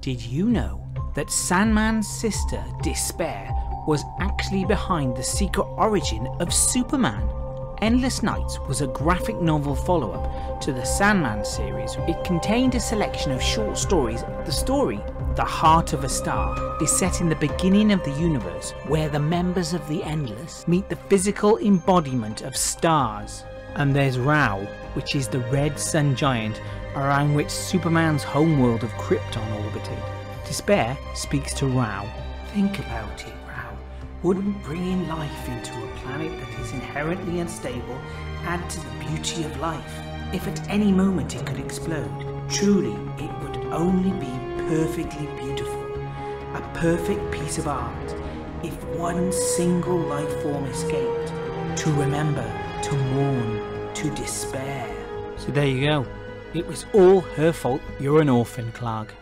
Did you know that Sandman's sister, Despair, was actually behind the secret origin of Superman? Endless Nights was a graphic novel follow up to the Sandman series. It contained a selection of short stories. The story, The Heart of a Star, is set in the beginning of the universe where the members of the Endless meet the physical embodiment of stars. And there's Rao, which is the red sun giant around which Superman's homeworld of Krypton orbited. Despair speaks to Rao. Think about it, Rao. Wouldn't bringing life into a planet that is inherently unstable add to the beauty of life? If at any moment it could explode, truly it would only be perfectly beautiful. A perfect piece of art. If one single life form escaped, to remember, to mourn, to despair. So there you go. It was all her fault you're an orphan, Clark.